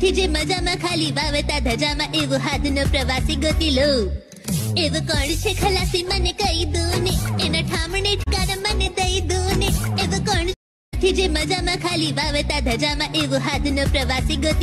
નથી જે મજામાં ખાલી વાવતા ધજામાં એવું હાથનો પ્રવાસી ગોતી લો એવું કોણ છે ખલાસી મને કહી દો ને એના ઠામણે ઠકારા મને દઈ દો ને એવું કોણ જે મજામાં ખાલી વાવતા ધજામાં એવું હાથનો પ્રવાસી ગોતી